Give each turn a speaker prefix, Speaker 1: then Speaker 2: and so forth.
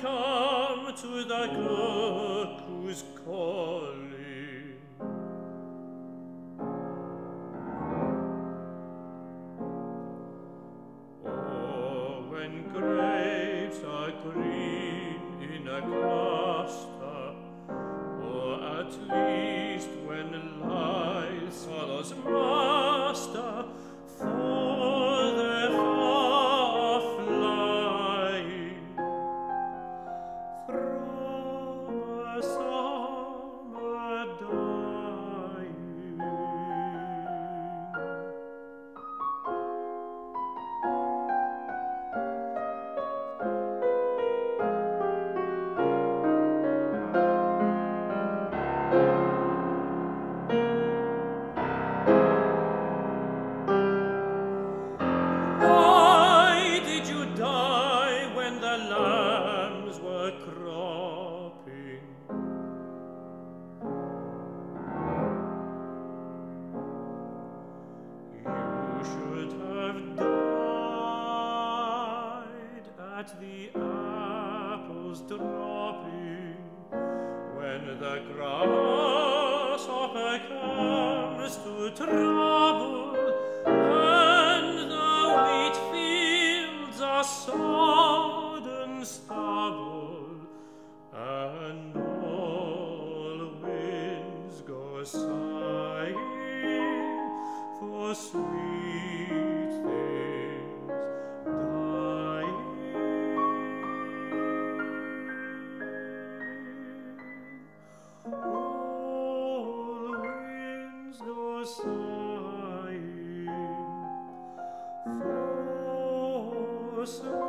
Speaker 1: come to the cook who's calling. Oh, when grapes are green in a cluster, or at least when lies follows master, at the apples dropping, when the grasshopper comes to trouble, and the wheat fields are sod and stubble, and all winds go sighing for sweet. So